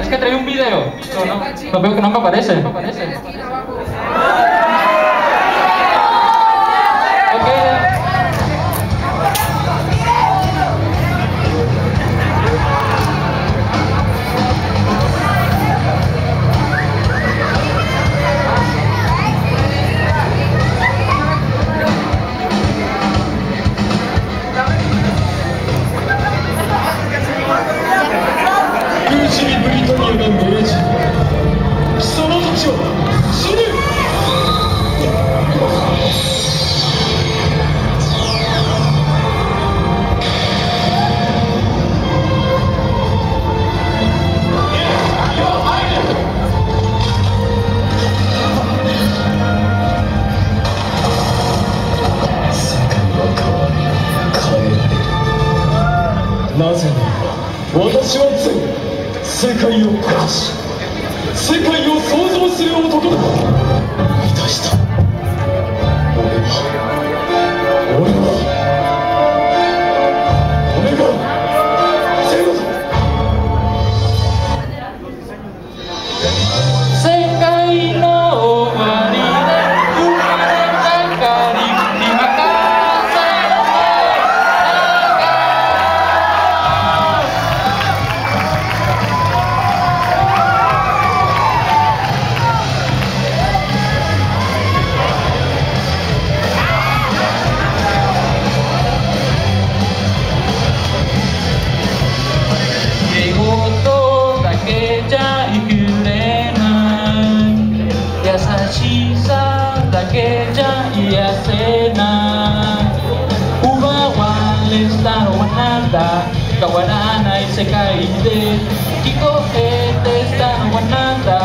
es que trae un video. No veo que no me aparece. No me aparece. なぜなら私は全世界を壊し世界を創造する男だ。Mashiza dakeja ya sena Uba wale staro wananda Kawanana isekai de. Kiko ete staro wananda.